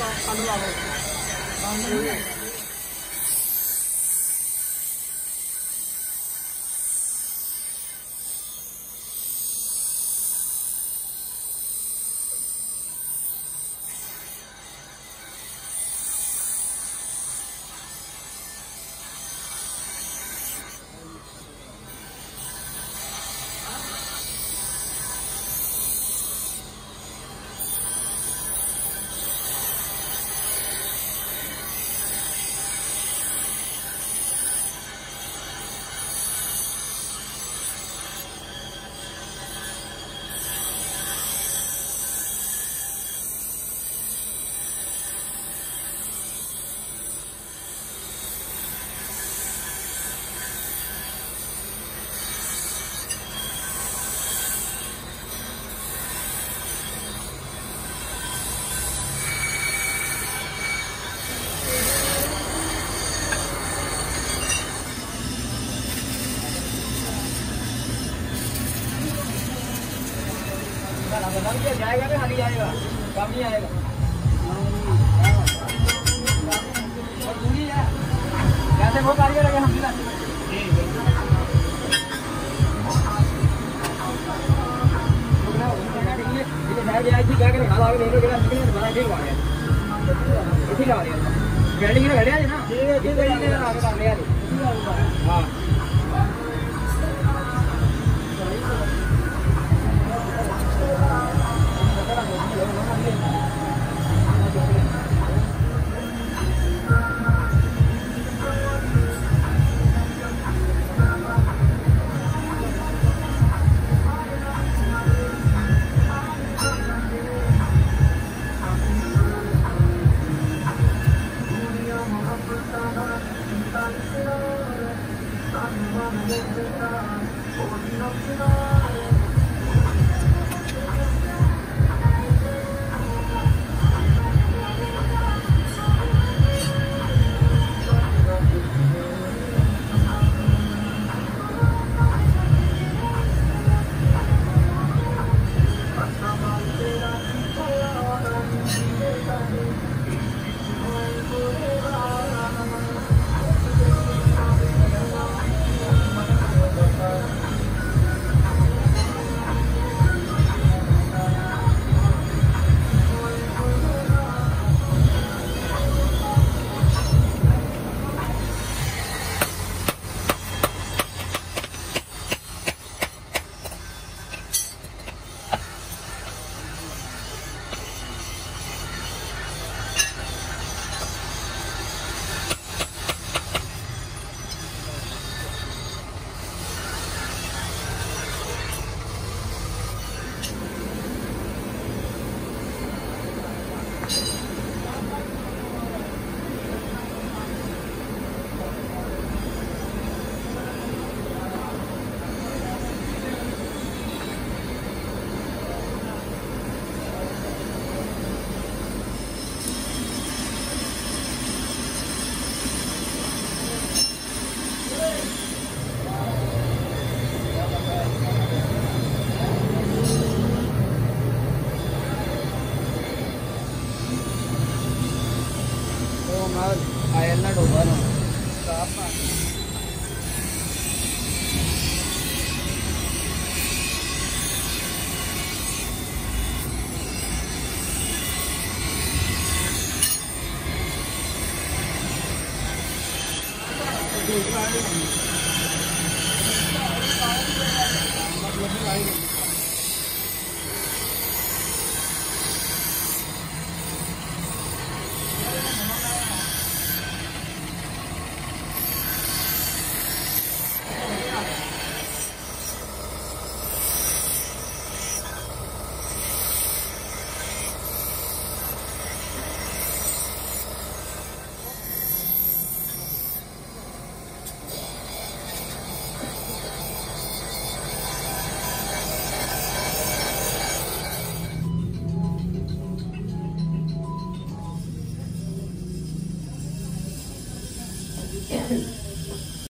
ठंड ला लो जाएगा ना खाली जाएगा कम नहीं आएगा। और दूरी है। कैसे वो कारीगर लगे हम भी हाँ। Yeah.